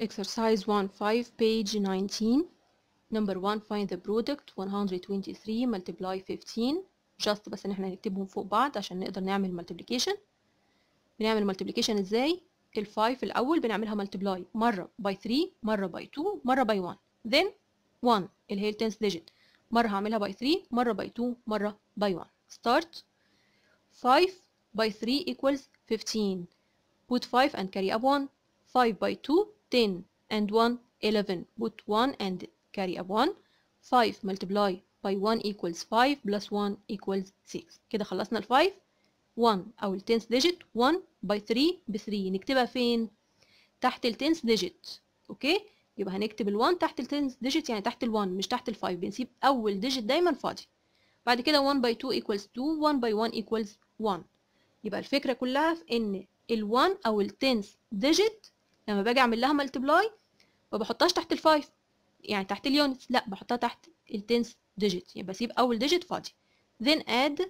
Exercise 1 5 page 19 Number 1 find the product 123 multiply 15 just بس ان إحنا نكتبهم فوق بعض عشان نقدر نعمل multiplication بنعمل multiplication إزاي ال 5 الأول بنعملها multiply مرة by 3 مرة by 2 مرة by 1 then 1 اللي هي ال 10th digit مرة هعملها by 3 مرة by 2 مرة by 1 start 5 by 3 equals 15 put 5 and carry up 1 5 by 2 10 and 1 11 put 1 and carry up 1 5 multiply by 1 equals 5 plus 1 equals 6 كده خلصنا ال 5 1 أو ال 10th digit. 1 by 3 ب 3 نكتبها فين؟ تحت ال 10th digit. أوكي؟ يبقى هنكتب ال 1 تحت ال 10th digit يعني تحت ال 1 مش تحت ال 5 بنسيب أول digit دايما فاضي. بعد كده 1 by 2 equals 2 1 by 1 equals 1 يبقى الفكرة كلها في إن ال 1 أو ال 10th digit لما باجي أعمل لها multiply ما بحطهاش تحت ال 5 يعني تحت اليونتس لا بحطها تحت ال 10th digit يبقى بسيب أول digit فاضي. Then add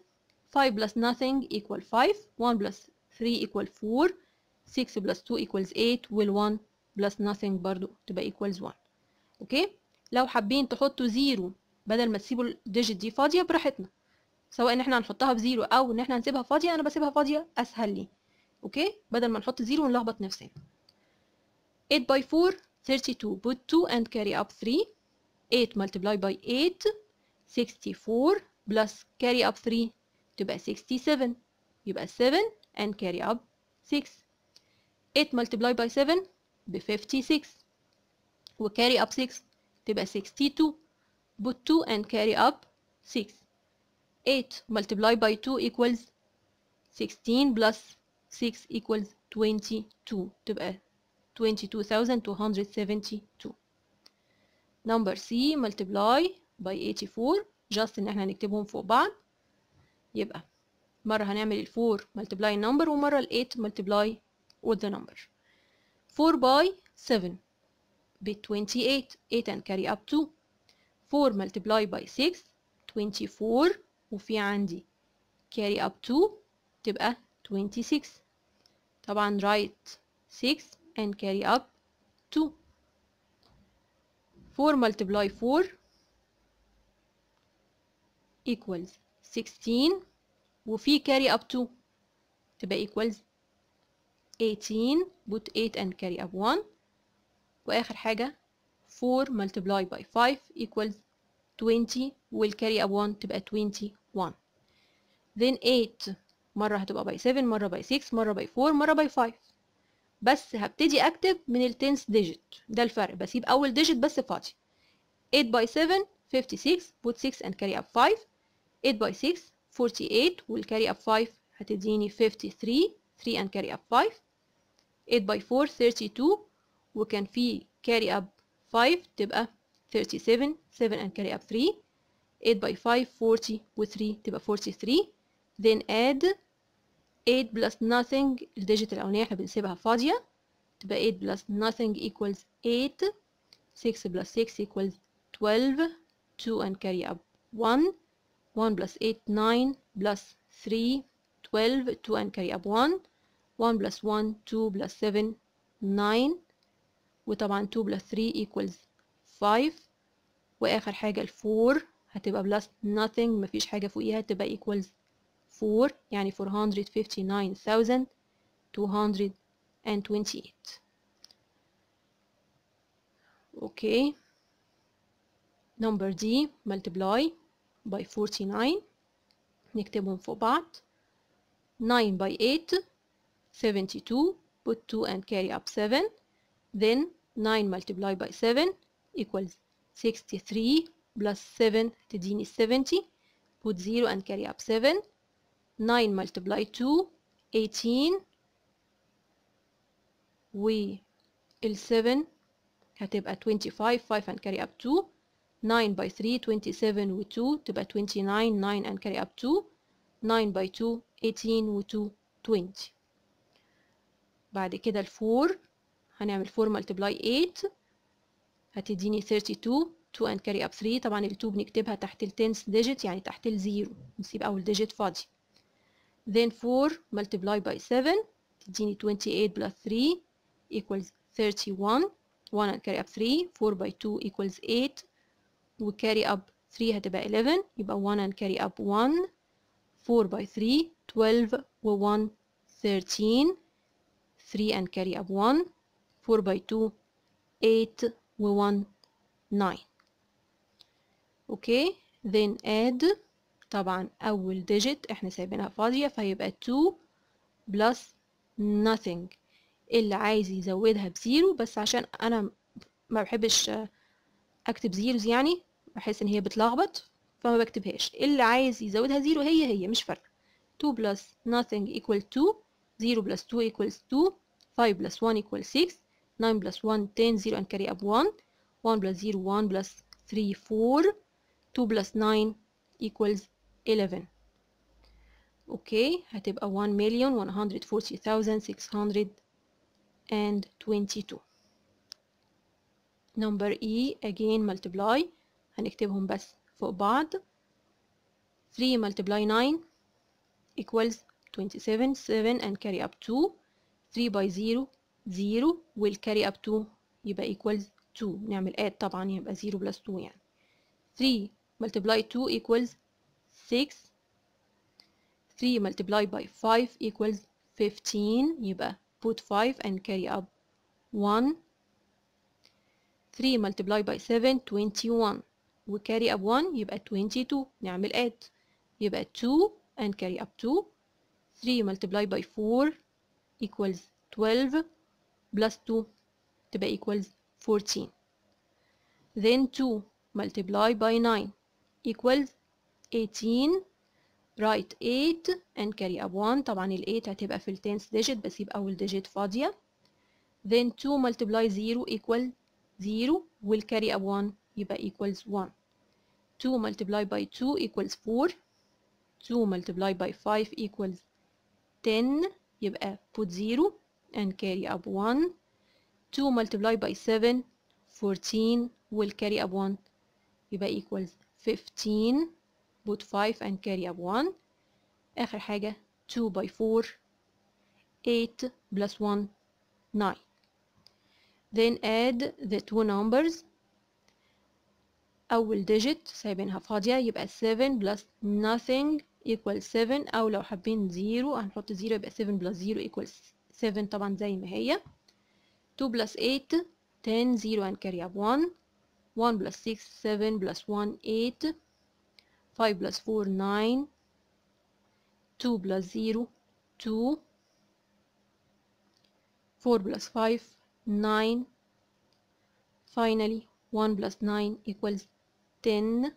5 plus nothing equal 5 1 plus 3 equal 4 6 plus 2 equals 8 وال 1 plus nothing برضو تبقى equals 1 أوكي لو حابين تحطوا زيرو بدل ما تسيبوا الديجيت دي فاضية براحتنا. سواء إن إحنا هنحطها بزيرو أو إن إحنا هنسيبها فاضية أنا بسيبها فاضية أسهل لي. أوكي بدل ما نحط زيرو ونلخبط نفسنا. 8 by 4 32 put 2 and carry up 3 8 multiply by 8 64 plus carry up 3 تبقى 67 يبقى 7 and carry up 6 8 multiply by 7 ب 56 و carry up 6 تبقى 62 put 2 and carry up 6 8 multiply by 2 equals 16 plus 6 equals 22 تبقى 22,272 number C multiply by 84 just ان احنا هنكتبهم فوق بعض يبقى مرة هنعمل ال 4 multiply number ومرة ال 8 multiply with the number 4 by 7 ب 28 8 and carry up 2 4 multiply by 6 24 وفي عندي carry up 2 تبقى 26 طبعا write 6 and carry up 2 4 multiply 4 equals 16 وفي carry up 2 تبقى equals 18 put 8 and carry up 1 وآخر حاجة 4 multiply by 5 equals 20 والcarry up 1 تبقى 21 then 8 مرة هتبقى by 7 مرة by 6 مرة by 4 مرة by 5 بس هبتدي أكتب من ال 10th digit ده الفرق بسيب أول digit بس فاضي 8 by 7 56 put 6 and carry up 5 8 by 6 48 والcarry up 5 هتديني 53 3 and carry up 5 8 by 4 32 وكان في carry up 5 تبقى 37 7 and carry up 3 8 by 5 40 و 3 تبقى 43 then add 8 plus nothing الديجيت الأولانية إحنا بنسيبها فاضية تبقى 8 plus nothing equals 8 6 plus 6 equals 12 2 and carry up 1 1 plus 8 9 plus 3 12 2 and carry up 1 1 plus 1 2 plus 7 9 وطبعا 2 plus 3 equals 5 واخر حاجة ال 4 هتبقى plus nothing مفيش حاجة فوقيها تبقى equals 4 يعني 459,228 okay number D multiply by 49 نكتبهم فوق بعض 9 by 8 72 put 2 and carry up 7 then 9 multiply by 7 equals 63 plus 7 تديني 70 put 0 and carry up 7 9 multiply 2 18 وال 7 هتبقى 25 5 and carry up 2 9 by 3 27 و 2 تبقى 29 9 and carry up 2 9 by 2 18 و 2 20 بعد كده ال 4 هنعمل 4 multiply 8 هتديني 32 2 and carry up 3 طبعا ال 2 بنكتبها تحت ال 10th digit يعني تحت الزيرو نسيب أول digit فاضي. then 4 multiply by 7 تديني 28 plus 3 equals 31 1 and carry up 3 4 by 2 equals 8 و carry up 3 هتبقى 11 يبقى 1 and carry up 1 4 by 3 12 و 1 13 3 and carry up 1 4 by 2 8 و 1 9 اوكي then add طبعا أول digit إحنا سايبينها فاضية فهيبقى 2 plus nothing. اللي عايز يزودها بزيرو بس عشان أنا ما بحبش أكتب زيروز يعني بحس إن هي بتلخبط فما بكتبهاش. اللي عايز يزودها زيرو هي هي مش فارقة 2 plus nothing equal 2 0 plus 2 equals 2 5 plus 1 equals 6 9 plus 1 10 0 and carry up 1 1 plus 0 1 plus 3 4 2 plus 9 equals 11 اوكي هتبقى 1 million 140,622 number E again multiply هنكتبهم بس فوق بعض 3 multiply 9 equals 27 7 and carry up 2 3 by 0 0 will carry up 2 يبقى equals 2 نعمل add طبعا يبقى 0 plus 2 يعني 3 multiply 2 equals 6 3 multiply by 5 equals 15 يبقى put 5 and carry up 1 3 multiply by 7 21 و carry up 1 يبقى 22 نعمل add يبقى 2 and carry up 2 3 multiply by 4 equals 12 plus 2 تبقى equals 14 then 2 multiply by 9 equals 18 write 8 and carry up 1 طبعا ال 8 هتبقى في ال 10th digit بسيب أول digit فاضية then 2 multiply 0 equal 0 will carry up 1 يبقى equals 1 2 multiply by 2 equals 4 2 multiply by 5 equals 10 يبقى put 0 and carry up 1 2 multiply by 7 14 will carry up 1 يبقى equals 15 put 5 and carry up 1 آخر حاجة 2 by 4 8 plus 1 9 then add the two numbers أول digit سايبينها فاضية يبقى 7 plus nothing equals 7 أو لو حابين 0 هنحط 0 يبقى 7 plus 0 equals 7 طبعا زي ما هي 2 plus 8 10 0 and carry up 1 1 plus 6 7 plus 1 8 5 plus 4 9 2 plus 0 2 4 plus 5 9 finally 1 plus 9 equals 10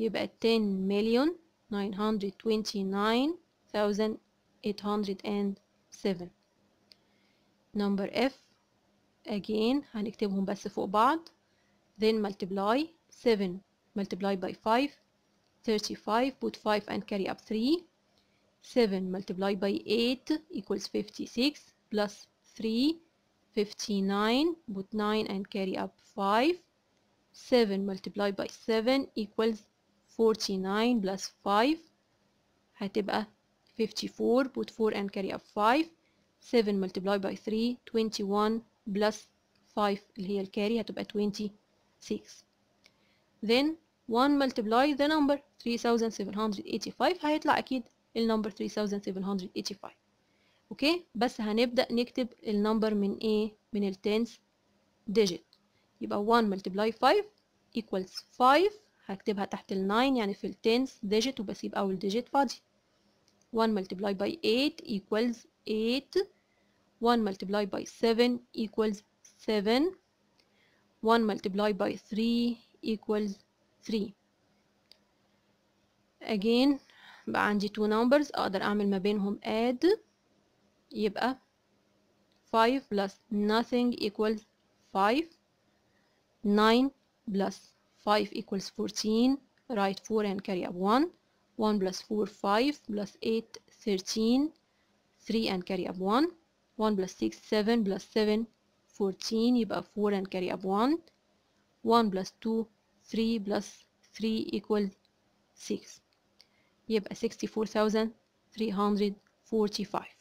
يبقى 10 million 929,807 number F again هنكتبهم بس فوق بعض then multiply 7 multiply by 5 35 put 5 and carry up 3 7 multiply by 8 equals 56 plus 3 59 put 9 and carry up 5 7 multiply by 7 equals 49 plus 5 هتبقى 54 put 4 and carry up 5 7 multiply by 3 21 plus 5 اللي هي الكاري هتبقى 26 then 1 multiply the number 3785 هيطلع أكيد النمبر 3785 أوكي بس هنبدأ نكتب النمبر من إيه من ال 10th digit يبقى 1 multiply 5 equals 5 هكتبها تحت ال 9 يعني في ال 10th digit وبسيب أول digit فاضي 1 multiply by 8 equals 8 1 multiply by 7 equals 7 1 multiply by 3 equals 3 again بقى عندي two numbers أقدر أعمل ما بينهم add يبقى 5 plus nothing equals 5 9 plus 5 equals 14 write 4 and carry up 1 1 plus 4 5 plus 8 13 3 and carry up 1 1 plus 6 7 plus 7 14 يبقى 4 and carry up 1 1 plus 2 3 plus 3 equals 6 يبقى 64345